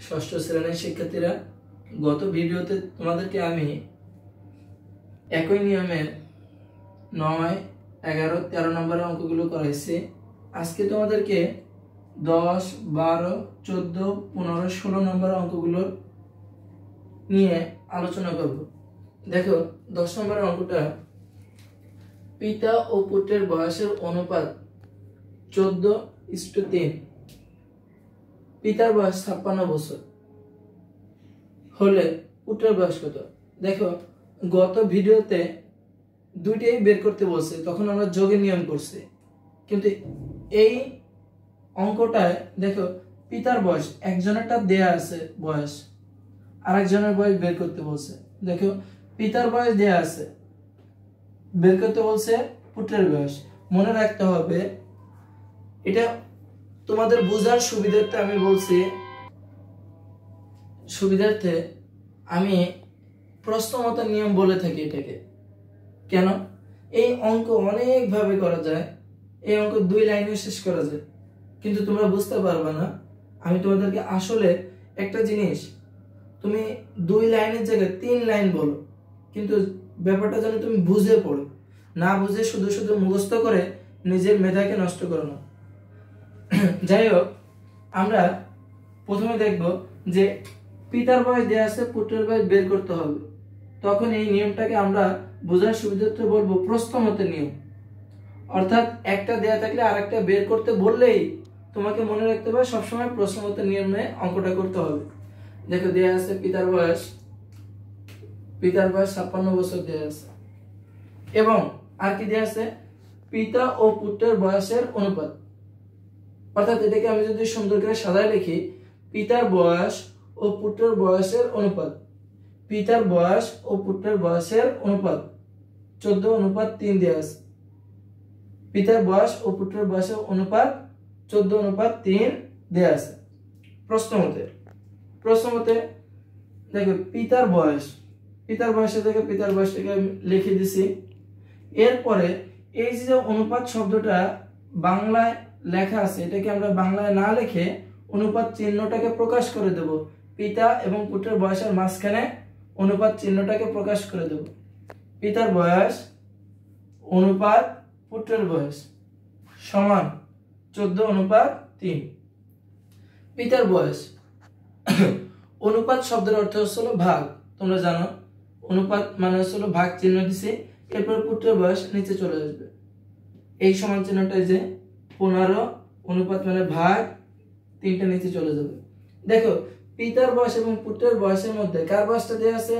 ষষ্ঠ শ্রেণির শিক্ষার্থীরা, গত ভিডিওতে তোমাদেরকে আমি একই নিয়মের নয়, এগারো, তেরো নম্বরের অঙ্কগুলো করাইছি। আজকে তোমাদেরকে দশ, বারো, চোদ্দ, পনেরো, ষোলো নম্বরের অঙ্কগুলো নিয়ে আলোচনা করব। দেখো, দশ নম্বরের অঙ্কটা, পিতা ও পুত্রের বয়সের অনুপাত চোদ্দ ইস্টু তিন। পিতার বয়স ছাপ্পান্ন বছর। হলে পুত্রের বয়স কত? দেখো, গত ভিডিওতে দুইটাই বের করতে বলছে, তখন আমরা যোগের নিয়ম করছি। কিন্তু এই অঙ্কটায় দেখো, পিতার বয়স, একজনেরটা দেয়া আছে বয়স, আরেকজনের বয়স বের করতে বলছে। দেখো, পিতার বয়স দেয়া আছে, বের করতে বলছে পুত্রের বয়স। মনে রাখতে হবে, এটা তোমাদের বোঝার সুবিধার্থে আমি বলছি, সুবিধার্থে আমি প্রশ্নমত নিয়ম বলে থাকি এটাকে। কেন? এই অঙ্ক অনেকভাবে করা যায়, এই অঙ্ক দুই লাইনে শেষ করা যায়। কিন্তু তোমরা বুঝতে পারবে না, আমি তোমাদেরকে আসলে একটা জিনিস, তুমি দুই লাইনের জায়গায় তিন লাইন বলো, কিন্তু ব্যাপারটা যেন তুমি বুঝে পড়ো। না বুঝে শুধু শুধু মুখস্থ করে নিজের মেধাকে নষ্ট করো না। যাই হোক, আমরা প্রথমে দেখব যে পিতার বয়স দেওয়া আছে, পুত্রের বয়স বের করতে হবে। তখন এই নিয়মটাকে আমরা বোঝার সুবিধার্থে বলব প্রশ্নমতে নিয়ম। অর্থাৎ একটা দেয়া থাকলে আর একটা বের করতে বললেই তোমাকে মনে রাখতে হবে সবসময় প্রশ্নমতে নিয়মে অঙ্কটা করতে হবে। দেখো, দেয়া আছে পিতার বয়স পিতার বয়স ছাপ্পান্ন বছর দেয়া আছে। এবং আর কি দেয়া আছে? পিতা ও পুত্রের বয়সের অনুপাত। অর্থাৎ এটাকে আমি যদি সুন্দর করে সাজায় লিখি পিতার বয়স ও পুত্রের বয়সের অনুপাত। পিতার বয়স ও পুত্রের বয়সের অনুপাত। চোদ্দ অনুপাত তিন দেওয়া আছে। পিতার বয়স ও পুত্রের বয়সের অনুপাত চোদ্দ অনুপাত তিন দেওয়া আছে। প্রশ্ন মতে প্রশ্ন মতে, দেখো, পিতার বয়স, পিতার বয়সে থেকে পিতার বয়সটাকে লিখে দিছি। এরপরে এই যে অনুপাত শব্দটা বাংলায় লেখা আছে, এটাকে আমরা বাংলায় না লিখে অনুপাত চিহ্নটাকে প্রকাশ করে দেব। পিতা এবং পুত্রের বয়সের মাঝখানে অনুপাত চিহ্নটাকে প্রকাশ করে দেব। পিতার বয়স, অনুপাত পুত্রের বয়স, সমান চোদ্দ অনুপাত তিন। পিতার বয়স, অনুপাত শব্দের অর্থ হচ্ছিল ভাগ। তোমরা জানো, অনুপাত মানে হচ্ছিল ভাগ চিহ্ন দিছে, এরপর পুত্রের বয়স নিচে চলে আসবে। এই সমান চিহ্নটা যে পনেরো, অনুপাত মানে ভাগ, তিনটা নিচে চলে যাবে। দেখো, পিতার বয়স এবং পুত্রের বয়সের মধ্যে কার বয়সটা দেওয়া আছে?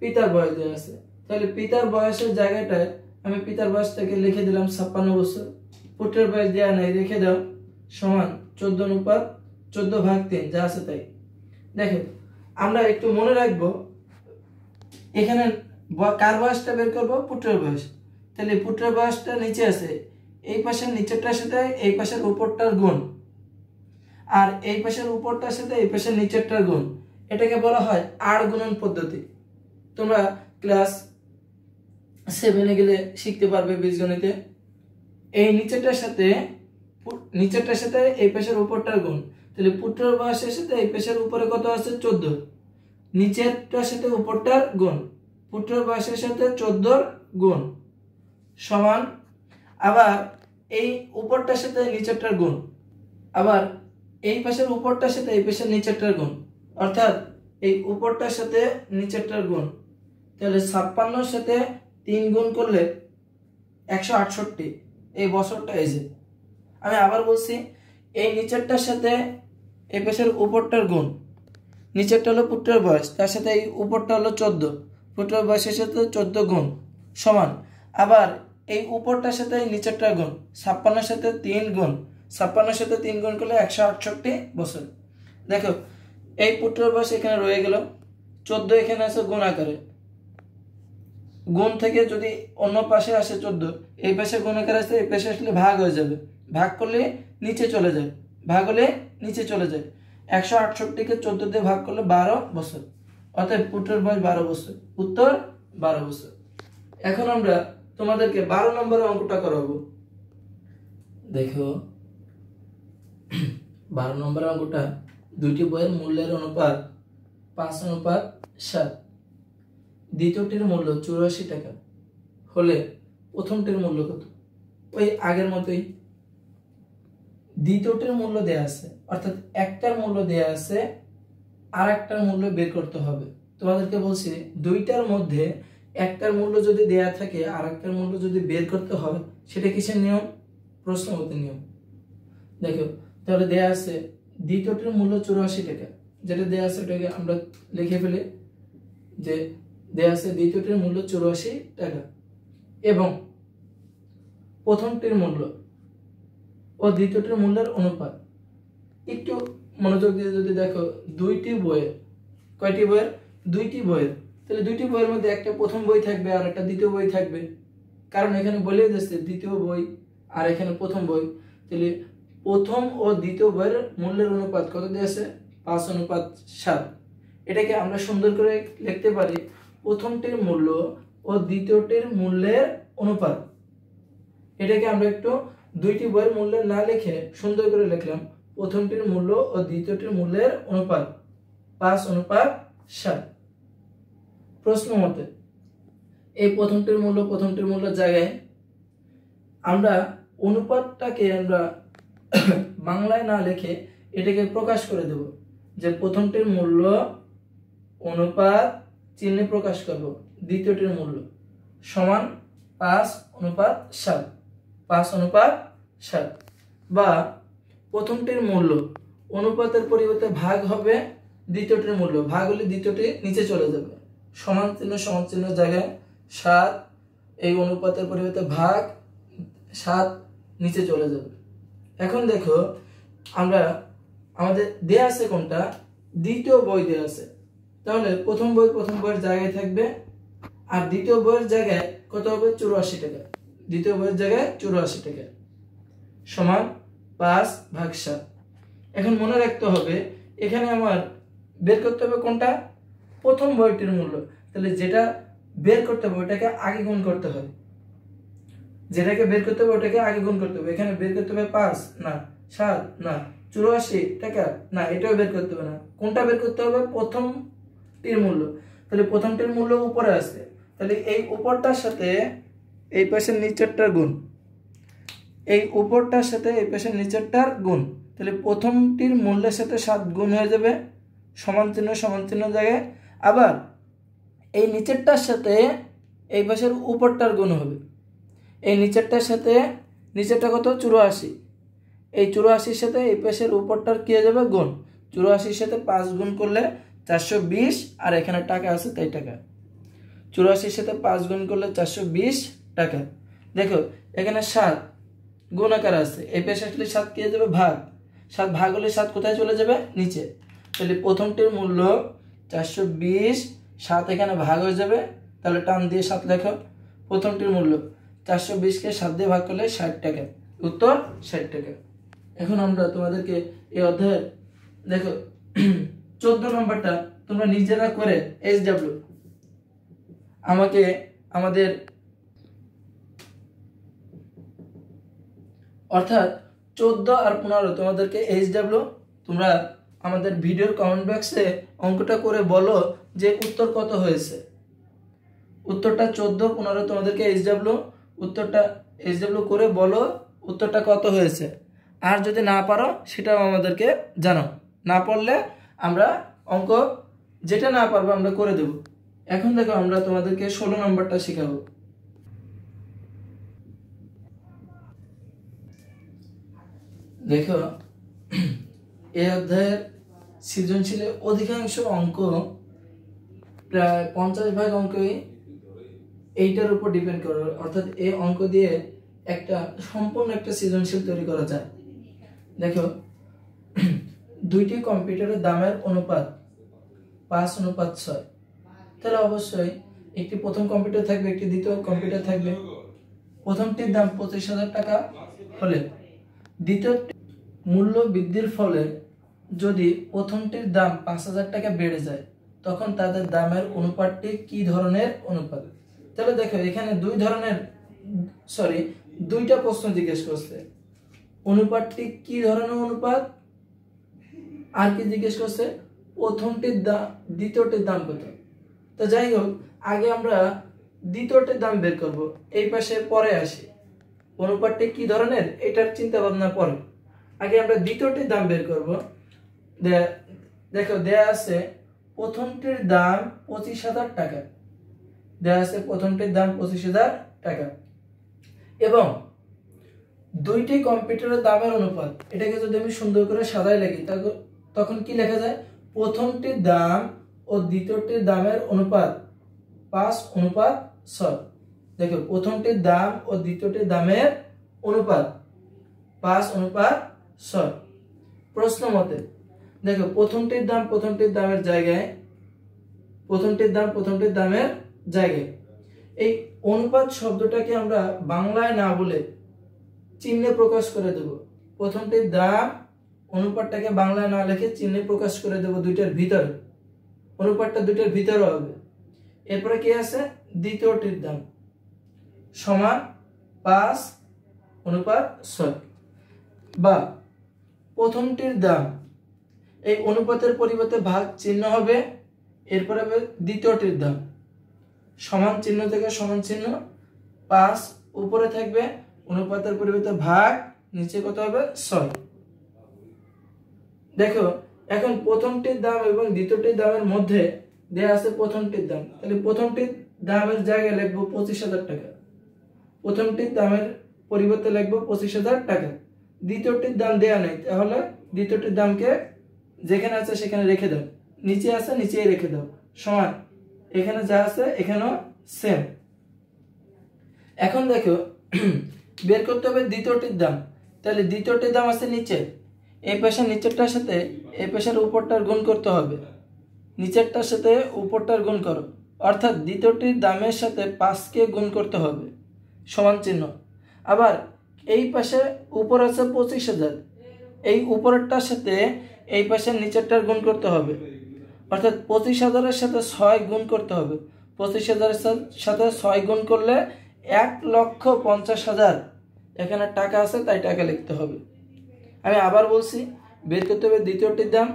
পিতার বয়স দেওয়া আছে। তাহলে পিতার বয়সের জায়গাটায় আমি পিতার বয়সটাকে লিখে দিলাম ছাপ্পান্ন বছর। পুত্রের বয়স দেওয়া নাই, রেখে দাও। সমান চোদ্দ অনুপাত, চোদ্দ ভাগ তিন, যা আছে তাই। দেখো, আমরা একটু মনে রাখব, এখানে কার বয়সটা বের করব? পুত্রের বয়স। তাহলে পুত্রের বয়সটা নিচে আছে। এই পাশের নিচেরটার সাথে, এই পাশের উপরটার গুণ। আর এই পাশের উপরটার সাথে, এই পাশের নিচেরটার গুণ। এটাকে বলা হয় আর গুণন পদ্ধতি। তোমরা ক্লাস সেভেনে গেলে শিখতে পারবে বীজগণিতে। এই নিচেরটার সাথে নিচেরটার সাথে, এই পাশের উপরটার গুণ। তাহলে পুত্রের বয়সের সাথে এই পাশের উপরে কত আছে চোদ্দ। নিচেরটার সাথে উপরটার গুণ। পুত্রের বয়সের সাথে চোদ্দর গুণ। সমান আবার এই উপরটার সাথে নিচেরটার গুণ। আবার এই পাশের উপরটার সাথে এই পাশের নিচেরটার গুণ। অর্থাৎ এই উপরটার সাথে নিচেরটার গুণ। তাহলে ছাপ্পান্নর সাথে তিন গুণ করলে একশো আটষট্টি। এই বছরটা এসে আমি আবার বলছি, এই নিচেরটার সাথে এই পাশের উপরটার গুণ। নিচেরটা হলো পুত্রের বয়স, তার সাথে এই উপরটা হলো চোদ্দ। পুত্রের বয়সের সাথে চোদ্দ গুণ সমান। আবার এই উপরটার সাথে নিচেরটার গুণ, ছাপ্পান্নের সাথে তিন গুণ, ছাপ্পান্নের সাথে তিন গুণ করলে একশো আটষট্টি বছর। দেখো, এই পুত্রের বয়স এখানে রয়ে গেল। চোদ্দ এখানে আছে গুণ আকারে। গুণ থেকে যদি অন্য পাশে আসে চোদ্দ, এই পাশে গুণ আকারে আসে, এই পাশে আসলে ভাগ হয়ে যাবে। ভাগ করলে নিচে চলে যায়। ভাগ হলে নিচে চলে যায়। একশো আটষট্টিকে চোদ্দ দিয়ে ভাগ করলে বারো বছর। অর্থাৎ পুত্রের বয়স বারো বছর, উত্তর বারো বছর। এখন আমরা তোমাদেরকে বারো নম্বরের অঙ্কটা করাবো। দেখো, বারো নম্বর অঙ্কটা দুইটি বইয়ের মূল্যের অনুপাত পাঁচ অনুপাত সাত। দ্বিতীয়টির মূল্য চুরাশি টাকা। হলে প্রথমটির মূল্য কত? ওই আগের মতোই। দ্বিতীয়টির মূল্য দেয়া আছে, অর্থাৎ একটার মূল্য দেয়া আছে আর একটার মূল্য বের করতে হবে। তোমাদেরকে বলছি, দুইটার মধ্যে একটার মূল্য যদি দেয়া থাকে আর একটার মূল্য যদি বের করতে হয়, সেটা কিসের নিয়ম? প্রশ্নগত নিয়ম। দেখো, তাহলে দেয়া আছে দ্বিতীয়টির মূল্য চুরাশি টাকা। যেটা দেয়া আছে, ওটাকে আমরা লিখে ফেলি যে দেয়া আছে দ্বিতীয়টির মূল্য চুরাশি টাকা। এবং প্রথমটির মূল্য ও দ্বিতীয়টির মূল্যের অনুপাত। একটু মনোযোগ দিয়ে যদি দেখো, দুইটি বইয়ের, কয়টি বইয়ের? দুইটি বইয়ের। তাহলে দুইটি বইয়ের মধ্যে একটা প্রথম বই থাকবে আর একটা দ্বিতীয় বই থাকবে। কারণ এখানে বলে দিচ্ছে দ্বিতীয় বই আর এখানে প্রথম বই। তাহলে প্রথম ও দ্বিতীয় বইয়ের মূল্যের অনুপাত কত দিয়েছে? পাঁচ অনুপাত সাত। এটাকে আমরা সুন্দর করে লিখতে পারি প্রথমটির মূল্য ও দ্বিতীয়টির মূল্যের অনুপাত। এটাকে আমরা একটু দুইটি বইয়ের মূল্য না লিখে সুন্দর করে লিখলাম। প্রথমটির মূল্য ও দ্বিতীয়টির মূল্যের অনুপাত। পাঁচ অনুপাত সাত। প্রশ্ন মতে, এই প্রথমটির মূল্য প্রথমটির মূল্যের জায়গায় আমরা অনুপাতটাকে আমরা বাংলায় না লিখে এটাকে প্রকাশ করে দেব যে প্রথমটির মূল্য অনুপাত চিহ্নে প্রকাশ করব, দ্বিতীয়টির মূল্য সমান পাঁচ অনুপাত সাত, পাঁচ অনুপাত সাত। বা প্রথমটির মূল্য অনুপাতের পরিবর্তে ভাগ হবে দ্বিতীয়টির মূল্য, ভাগ হলে দ্বিতীয়টি নিচে চলে যাবে। সমান চিহ্ন সমান চিহ্ন জায়গায় সাত, এই অনুপাতের পরিবর্তে ভাগ সাত নিচে চলে যাবে। এখন দেখো, আমরা, আমাদের দেয়া আছে কোনটা? দ্বিতীয় বই দেয়া আছে। তাহলে প্রথম বই প্রথম বইয়ের জায়গায় থাকবে, আর দ্বিতীয় বইয়ের জায়গায় কত হবে? চুরাশি টাকা। দ্বিতীয় বইয়ের জায়গায় চুরাশি টাকা। সমান পাঁচ ভাগ সাত। এখন মনে রাখতে হবে, এখানে আমার বের করতে হবে কোনটা? প্রথম বইটির মূল্য। তাহলে যেটা বের করতে হবে, ওটাকে আগে গুণ করতে হবে। যেটাকে বের করতে হবে, ওটাকে আগে গুণ করতে হবে। এখানে বের করতে হবে পাঁচ, না, সাত, না, চুরাশি টাকা, না, এটাও বের করতে হবে না। কোনটা বের করতে হবে? প্রথমটির মূল্য। তাহলে প্রথমটির মূল্য উপরে আসবে তাহলে এই উপরটার সাথে এই পাশের নিচেরটার গুণ। এই উপরটার সাথে এই পাশের নিচেরটার গুণ। তাহলে প্রথমটির মূল্যের সাথে সাত গুণ হয়ে যাবে। সমান চিহ্ন সমান চিহ্ন জায়গায় আবার এই নিচেরটার সাথে এই পাশের উপরটার গুণ হবে। এই নিচেরটার সাথে নিচেরটা কত? চুরাশি। এই চুরাশির সাথে এই পাশের উপরটার কী যাবে? গুণ। চুরাশির সাথে পাঁচ গুণ করলে চারশো বিশ, আর এখানে টাকা আছে তাই টাকা। চুরাশির সাথে পাঁচ গুণ করলে চারশো বিশ টাকা। দেখো, এখানে সাত গুণ আকার আছে। এই পাশে আসলে সাত কী যাবে? ভাগ। সাত ভাগ হলে সাত কোথায় চলে যাবে? নিচে। তাহলে প্রথমটির মূল্য চারশো বিশ, সাত এখানে ভাগ হয়ে যাবে, তাহলে টান দিয়ে সাত লেখো। প্রথমটির মূল্য, চারশো বিশকে সাত দিয়ে ভাগ করলে ষাট টাকা। উত্তর, ষাট টাকা। এখন আমরা তোমাদেরকে এই অধ্যায়ের দেখো, চোদ্দ নম্বরটা তোমরা নিজেরা করে এস ডাব্লিউ আমাকে আমাদের, অর্থাৎ চোদ্দ আর পনেরো তোমাদেরকে এইচ ডাব্লিউ তোমরা আমাদের ভিডিওর কমেন্ট বক্সে অঙ্কটা করে বলো যে উত্তর কত হয়েছে। উত্তরটা চোদ্দ, পনেরো তোমাদেরকে এইচ ডাব্লিউ উত্তরটা এইচ ডাব্লিউ করে বলো উত্তরটা কত হয়েছে। আর যদি না পারো, সেটাও আমাদেরকে জানাও। না পারলে আমরা অঙ্ক যেটা না পারব আমরা করে দেব। এখন দেখো আমরা তোমাদেরকে ষোলো নম্বরটা শেখাবো। দেখো এই অধ্যায়ের সৃজনশীলের অধিকাংশ অঙ্ক প্রায় পঞ্চাশ ভাগ অঙ্কই এইটার উপর ডিপেন্ড করে। অর্থাৎ এই অঙ্ক দিয়ে একটা সম্পূর্ণ একটা সৃজনশীল তৈরি করা যায়। দেখো, দুইটি কম্পিউটারের দামের অনুপাত পাঁচ অনুপাত ছয়। তাহলে অবশ্যই একটি প্রথম কম্পিউটার থাকবে, একটি দ্বিতীয় কম্পিউটার থাকবে। প্রথমটির দাম পঁচিশ হাজার টাকা হলে দ্বিতীয় মূল্য বৃদ্ধির ফলে যদি প্রথমটির দাম পাঁচ হাজার টাকা বেড়ে যায়, তখন তাদের দামের অনুপাতটি কি ধরনের অনুপাত? তাহলে দেখো, এখানে দুই ধরনের সরি দুইটা প্রশ্ন জিজ্ঞেস করছে। অনুপাতটি কি ধরনের অনুপাত? আর কি জিজ্ঞেস করছে? প্রথমটির দাম দ্বিতীয়টির দাম কত? তো যাই হোক, আগে আমরা দ্বিতীয়টির দাম বের করব। এই পাশে পরে আসি। অনুপাতটি কি ধরনের? এটার চিন্তা ভাবনা পরে। আগে আমরা দ্বিতীয়টির দাম বের করব। দেখো, দেয়া আছে প্রথমটির দাম পঁচিশ হাজার টাকা। দেয়া আছে প্রথমটির দাম পঁচিশ হাজার টাকা। এবং দুইটি কম্পিউটারের দামের অনুপাত, এটাকে যদি আমি সুন্দর করে সাজাই লাগি তখন কি লেখা যায়? প্রথমটির দাম ও দ্বিতীয়টির দামের অনুপাত, পাঁচ অনুপাত ছয়। দেখো, প্রথমটির দাম ও দ্বিতীয়টির দামের অনুপাত, পাঁচ অনুপাত ছয়। প্রশ্ন মতে দেখো, প্রথমটির দাম প্রথমটির দামের জায়গায়, প্রথমটির দাম প্রথমটির দামের জায়গায়। এই অনুপাত শব্দটাকে আমরা বাংলায় না বলে চিহ্নে প্রকাশ করে দেব। প্রথমটির দাম অনুপাতটাকে বাংলায় না লিখে চিহ্নে প্রকাশ করে দেব দুইটার ভিতরে। অনুপাতটা দুইটার ভিতরে হবে। এরপরে কি আছে? দ্বিতীয়টির দাম সমান পাঁচ অনুপাত ছয়। বা, প্রথমটির দাম এই অনুপাতের পরিবর্তে ভাগ চিহ্ন হবে, এরপরে হবে দ্বিতীয়টির দাম। সমান চিহ্ন থেকে সমান চিহ্ন, পাঁচ উপরে থাকবে, অনুপাতের পরিবর্তে ভাগ, নিচে কত হবে? ছয়। দেখো, এখন প্রথমটির দাম এবং দ্বিতীয়টির দামের মধ্যে দেয়া আছে প্রথমটির দাম। তাহলে প্রথমটির দামের জায়গায় লিখব পঁচিশ হাজার টাকা। প্রথমটির দামের পরিবর্তে লিখব পঁচিশ হাজার টাকা। দ্বিতীয়টির দাম দেয়া নেই, তাহলে দ্বিতীয়টির দামকে যেখানে আছে সেখানে রেখে দাও। নিচে আছে, নিচেই রেখে দাও। সমান। এখানে যা আছে, এখানেও সেম এখন দেখো, বের করতে হবে দ্বিতীয়টির দাম। তাহলে দ্বিতীয়টির দাম আছে নিচে এই পাশের নিচেরটার সাথে এই পাশের উপরটার গুণ করতে হবে। নিচেরটার সাথে উপরটার গুণ করো। অর্থাৎ দ্বিতীয়টির দামের সাথে পাঁচকে গুণ করতে হবে। সমান চিহ্ন। আবার এই পাশে উপর আছে পঁচিশ হাজার। এই উপরেরটার সাথে এই পাশে নিচেরটার গুণ করতে হবে। অর্থাৎ পঁচিশ হাজারের সাথে ছয় গুণ করতে হবে। পঁচিশ হাজারের সাথে ছয় গুণ করলে এক লক্ষ পঞ্চাশ হাজার। এখানে টাকা আছে, তাই টাকা লিখতে হবে। আমি আবার বলছি, বের করতে হবে দ্বিতীয়টির দাম।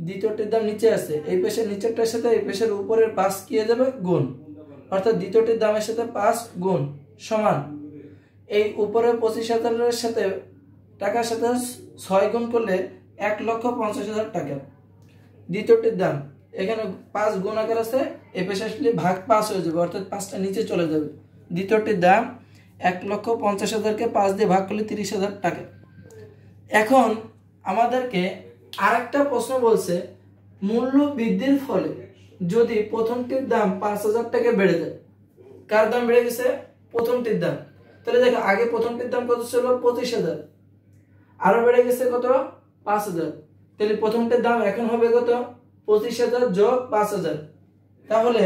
দ্বিতীয়টির দাম নিচে আছে। এই পেশের নিচেরটার সাথে এই পেশের উপরের পাঁচ কি হয়ে যাবে? গুণ। অর্থাৎ দ্বিতীয়টির দামের সাথে পাঁচ গুণ সমান। এই উপরে পঁচিশ হাজারের সাথে টাকার সাথে ছয় গুণ করলে এক লক্ষ পঞ্চাশ হাজার টাকা। দ্বিতীয়টির দাম, এখানে পাঁচ গুণ আকার আছে, এ আসলে ভাগ পাঁচ হয়ে যাবে, অর্থাৎ পাঁচটা নিচে চলে যাবে। দ্বিতীয়টির দাম, এক লক্ষ পঞ্চাশ হাজারকে পাঁচ দিয়ে ভাগ করলে তিরিশ হাজার টাকা। এখন আমাদেরকে আরেকটা প্রশ্ন বলছে, মূল্য বৃদ্ধির ফলে যদি প্রথমটির দাম পাঁচ হাজার টাকা বেড়ে যায়, কার দাম বেড়ে গেছে? প্রথমটির দাম। তাহলে দেখো, আগে প্রথমটির দাম কত ছিল? পঁচিশ হাজার। আরও বেড়ে গেছে কত? পাঁচ হাজার। তাহলে প্রথমটির দাম এখন হবে কত? পঁচিশ হাজার যোগ পাঁচ হাজার। তাহলে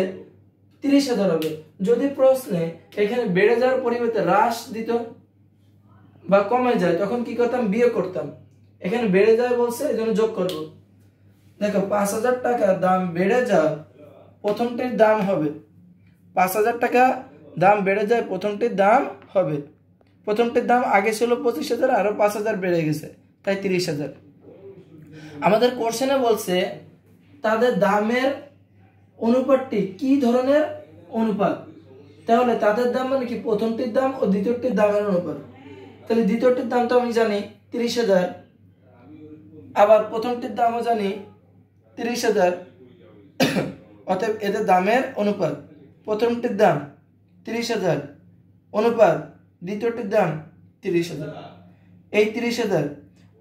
তিরিশ হাজার হবে। যদি প্রশ্নে এখানে বেড়ে যাওয়ার পরিবর্তে হ্রাস দিত বা কমে যায়, তখন কি করতাম? বিয়ে করতাম। এখানে বেড়ে যায় বলছে এই জন্য যোগ করব। দেখো, পাঁচ হাজার টাকা দাম বেড়ে যায়, প্রথমটির দাম হবে। পাঁচ হাজার টাকা দাম বেড়ে যায়, প্রথমটির দাম হবে। প্রথমটির দাম আগে ছিল পঁচিশ হাজার আরও পাঁচ হাজার বেড়ে গেছে, তাই তিরিশ হাজার। আমাদের কোশ্চেনে বলছে, তাদের দামের অনুপাতটি কি ধরনের অনুপাত? তাহলে তাদের দাম মানে কি? প্রথমটির দাম ও দ্বিতীয়টির দামের অনুপাত। তাহলে দ্বিতীয়টির দাম তো আমি জানি তিরিশ হাজার, আবার প্রথমটির দামও জানি তিরিশ হাজার, অতএব এদের দামের অনুপাত। প্রথমটির দাম তিরিশ হাজার, অনুপাত দ্বিতীয়টির দাম তিরিশ হাজার। এই তিরিশ হাজার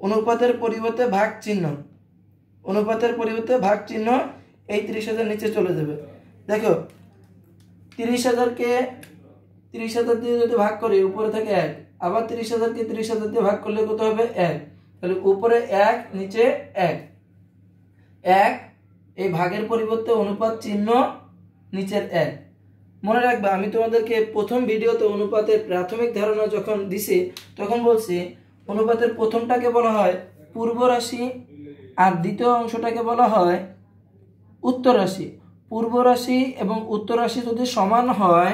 অনুপাতের পরিবর্তে ভাগ চিহ্ন অনুপাতের পরিবর্তে ভাগ চিহ্ন এই তিরিশ হাজার নিচে চলে যাবে। দেখো, তিরিশ হাজারকে তিরিশ হাজার দিয়ে যদি ভাগ করি, উপরে থাকে এক। আবার তিরিশ হাজারকে তিরিশ হাজার দিয়ে ভাগ করলে কত হবে? এক। তাহলে উপরে এক, নিচে এক। এক, এই ভাগের পরিবর্তে অনুপাত চিহ্ন নিচের এক। মনে রাখবে, আমি তোমাদেরকে প্রথম ভিডিওতে অনুপাতের প্রাথমিক ধারণা যখন দিছি, তখন বলছি, অনুপাতের প্রথমটাকে বলা হয় পূর্ব রাশি আর দ্বিতীয় অংশটাকে বলা হয় উত্তরাশি পূর্ব রাশি এবং উত্তর রাশি যদি সমান হয়,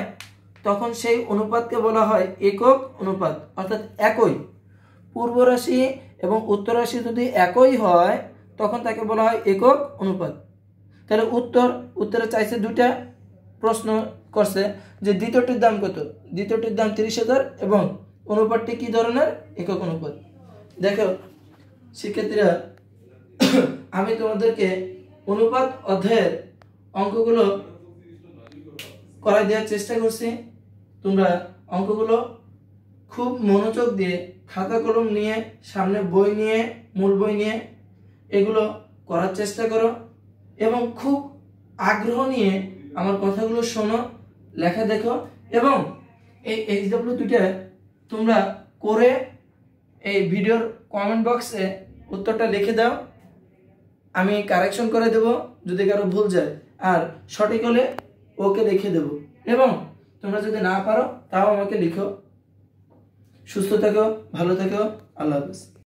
তখন সেই অনুপাতকে বলা হয় একক অনুপাত, অর্থাৎ একই। পূর্ব রাশি এবং উত্তর রাশি যদি একই হয়, তখন তাকে বলা হয় একক অনুপাত। তাহলে উত্তর, উত্তরে চাইছে দুটা প্রশ্ন করছে যে দ্বিতীয়টির দাম কত? দ্বিতীয়টির দাম তিরিশ হাজার এবং অনুপাতটি কি ধরনের? একক অনুপাত। দেখো, শিক্ষার্থীরা আমি তোমাদেরকে অনুপাত অধ্যায়ের অঙ্কগুলো করাই দেওয়ার চেষ্টা করছি। তোমরা অঙ্কগুলো খুব মনোযোগ দিয়ে খাতা কলম নিয়ে, সামনে বই নিয়ে, মূল বই নিয়ে এগুলো করার চেষ্টা করো এবং খুব আগ্রহ নিয়ে আমার কথাগুলো শোনো, লেখা দেখো এবং এই এইচ ডাব্লিউ দুইটা তোমরা করে এই ভিডিওর কমেন্ট বক্সে উত্তরটা লিখে দাও। আমি কারেকশন করে দেব, যদি কারও ভুল যায়, আর সঠিক হলে ওকে লিখে দেব। এবং তোমরা যদি না পারো, তাও আমাকে লিখো। সুস্থ থাকো, ভালো থাকো, আল্লাহ হাফিজ।